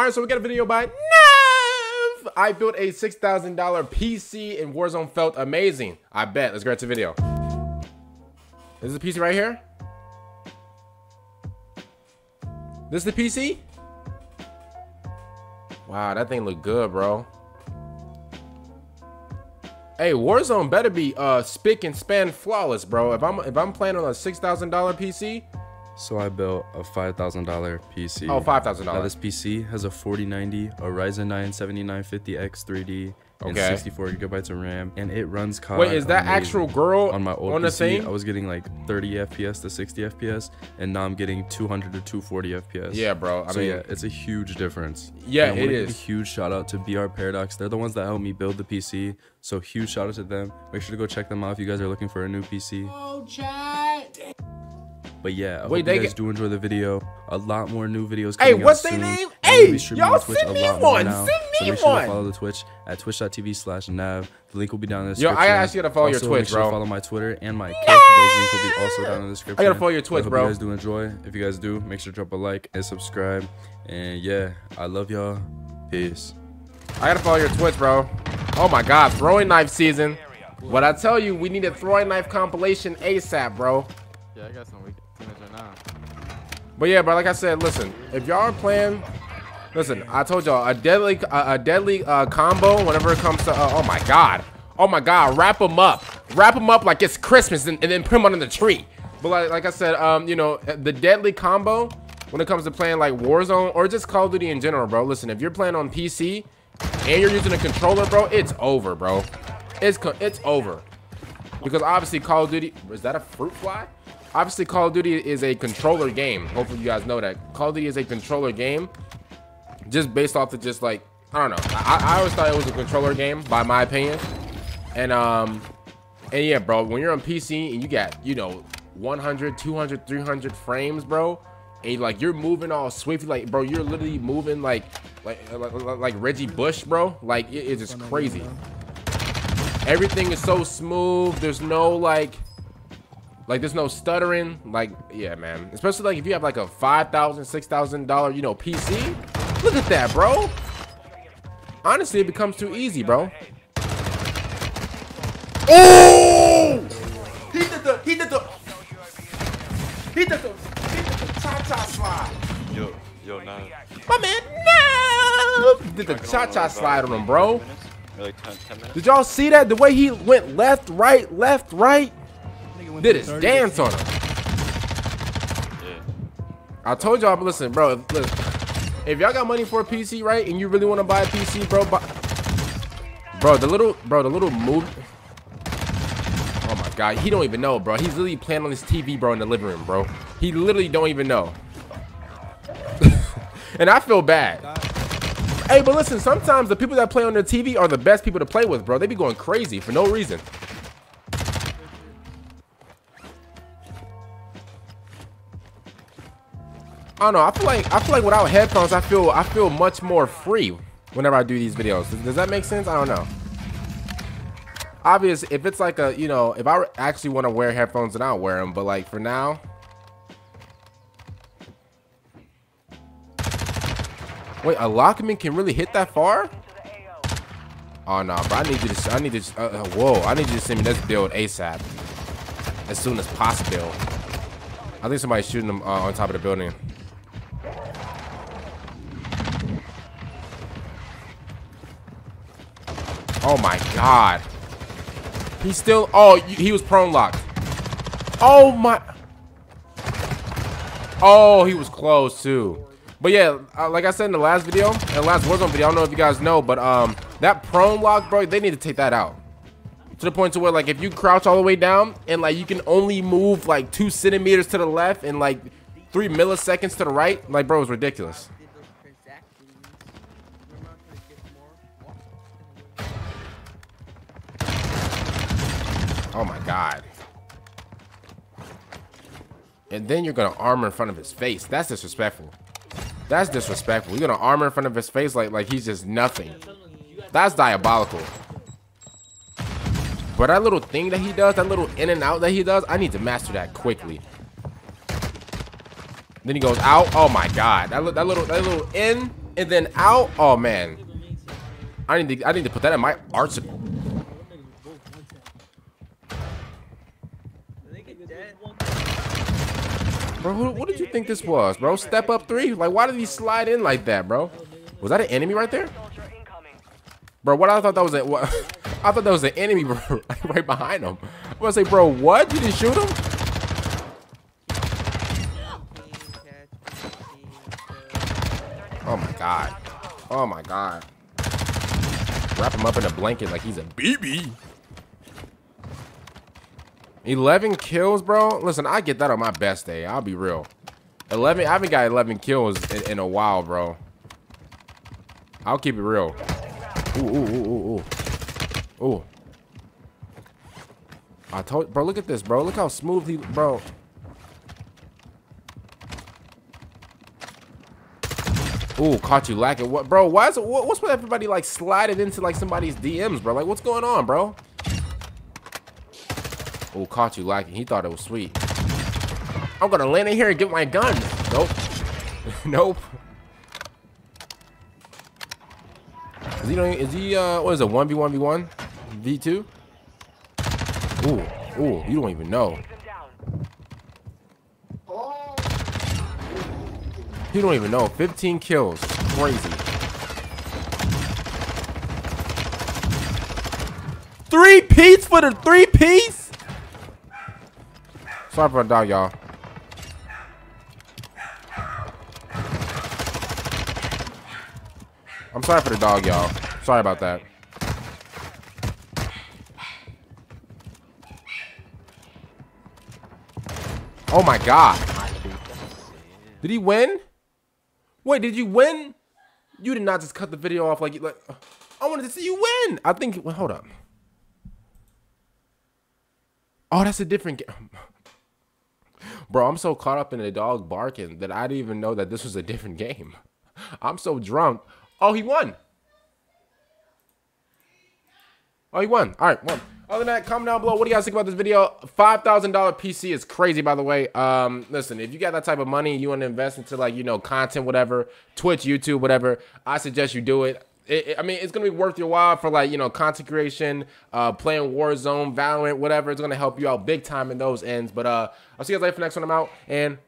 All right, so we got a video by Nahv. I built a $6,000 PC and Warzone felt amazing. I bet. Let's to the video. This is the PC right here. This is the PC? Wow, that thing look good, bro. Hey, Warzone better be uh spick and span flawless, bro. If I'm if I'm playing on a six thousand dollar PC, so I built a $5,000 PC. Oh, $5,000. Now this PC has a 4090, a Ryzen 9 7950X 3D, and Okay. 64 gigabytes of RAM, and it runs COD. wait, is that actual girl on my old on the PC? thing? I was getting like 30 FPS to 60 FPS, and now I'm getting 200 to 240 FPS. Yeah, bro. I so mean, yeah, it's a huge difference. Yeah, And I wanna give. A huge shout out to BR Paradox. They're the ones that helped me build the PC. So huge shout out to them. Make sure to go check them out if you guys are looking for a new PC. Oh, chat. But yeah, I Wait, hope they you guys get- do enjoy the video. A lot more new videos Hey, coming what's out their soon. name? I'm Hey, gonna be streaming y'all on Twitch send a me lot more one. now, Send so me make sure one. to follow the Twitch at twitch.tv slash nahv. The link will be down in the description. Yo, I description. actually gotta follow your also, Twitch, make sure bro. To follow my Twitter and my Kick. Those links will be also down in the description. I gotta follow your I Twitch, hope bro. you guys do enjoy. If you guys do, make sure to drop a like and subscribe. And yeah, I love y'all. Peace. I gotta follow your Twitch, bro. Oh my god, throwing knife season. What I tell you, we need a throwing knife compilation ASAP, bro. Yeah, I got some weak right now. But yeah, bro, like I said, listen, if y'all are playing, listen, I told y'all a deadly, a, a deadly uh, combo whenever it comes to, uh, oh my god, oh my god, wrap them up, wrap them up like it's Christmas, and, and then put them under the tree. But like, like I said, um, you know, the deadly combo when it comes to playing like Warzone or just Call of Duty in general, bro. Listen, if you're playing on PC and you're using a controller, bro, it's over, bro. It's it's over because obviously Call of Duty is that a fruit fly? Obviously, Call of Duty is a controller game. Hopefully, you guys know that Call of Duty is a controller game, just based off of just like I don't know. I, I always thought it was a controller game, by my opinion. And um, and yeah, bro, when you're on PC and you got you know 100, 200, 300 frames, bro, and like you're moving all swiftly, like bro, you're literally moving like like like, like Reggie Bush, bro. Like it- it's just crazy. Everything is so smooth. There's no like like there's no stuttering. Like, yeah, man. Especially like if you have like a five thousand, six thousand dollar, you know, PC. Look at that, bro. Honestly, it becomes too easy, bro. Oh! He did the he did the he did the he did the cha-cha slide. Yo, yo, nah. My man, no! He did the cha-cha slide on him, bro. Like 10, 10. Did y'all see that? The way he went left, right, left, right. Did his dance on him. Yeah. I told y'all, but listen, bro. If, listen, if y'all got money for a PC, right, and you really want to buy a PC, bro, buy, bro, the little, bro, the little move. Oh my God, he don't even know, bro. He's literally playing on his TV, bro, in the living room, bro. He literally don't even know. and I feel bad. Hey, but listen, sometimes the people that play on their TV are the best people to play with, bro. They be going crazy for no reason. I don't know. I feel like I feel like without headphones, I feel I feel much more free whenever I do these videos. Does, does that make sense? I don't know. Obvious, if it's like a you know, if I actually want to wear headphones, then I'll wear them. But like for now, wait, a Lachmann can really hit that far? Oh no, bro! I need you to. I need to. Uh, uh, whoa! I need you to send me this build ASAP, as soon as possible. I think somebody's shooting them uh, on top of the building. Oh my god. He's still. Oh, he was prone locked. Oh my. Oh, he was close too. But yeah, uh, like I said in the last video, in the last Warzone video, I don't know if you guys know, but um, that prone lock, bro, they need to take that out. To the point to where like if you crouch all the way down and like you can only move like two centimeters to the left and like three milliseconds to the right, like bro, it's ridiculous. Oh my god. And then you're gonna armor in front of his face. That's disrespectful. That's disrespectful. You're gonna armor in front of his face like like he's just nothing. That's diabolical. But that little thing that he does, that little in and out that he does, I need to master that quickly. Then he goes out. Oh my god. That, that little that little in and then out. Oh man, I need to I need to put that in my arsenal. Bro, what did you think this was, bro? Step up three? Like, why did he slide in like that, bro? Was that an enemy right there? Bro, what I thought that was a, what, I thought that was an enemy, bro, right behind him. I was say, bro, what? You didn't shoot him? Oh my god. Oh my god. Wrap him up in a blanket like he's a BB. 11 kills, bro. Listen, I get that on my best day. I'll be real. 11. I haven't got 11 kills in, in a while, bro. I'll keep it real. Ooh, ooh, ooh, ooh, ooh. Ooh. I told, bro. Look at this, bro. Look how smooth he, bro. Ooh, caught you lacking. What, bro? Why is it? What, what's with everybody like sliding into like somebody's DMs, bro? Like, what's going on, bro? Ooh, caught you lacking. He thought it was sweet. I'm gonna land in here and get my gun. Nope. nope. Is he? Is he? Uh, what is it? One v one v one, v two. Ooh, ooh. You don't even know. You don't even know. 15 kills. Crazy. Three piece for the three piece? Sorry for the dog, y'all. I'm sorry for the dog, y'all. Sorry about that. Oh my god. Did he win? Wait, did you win? You did not just cut the video off like you like I wanted to see you win. I think well, hold up. Oh, that's a different game. Bro, I'm so caught up in the dog barking that I didn't even know that this was a different game. I'm so drunk. Oh, he won. Oh, he won. All right, well, other than that, comment down below. What do you guys think about this video? $5,000 PC is crazy, by the way. Um, listen, if you got that type of money, you want to invest into, like, you know, content, whatever, Twitch, YouTube, whatever, I suggest you do it. It, it, I mean, it's to be worth your while for, like, you know, content creation, uh, playing Warzone, Valorant, whatever. It's to help you out big time in those ends. But uh, I'll see you guys later for the next one. I'm out, and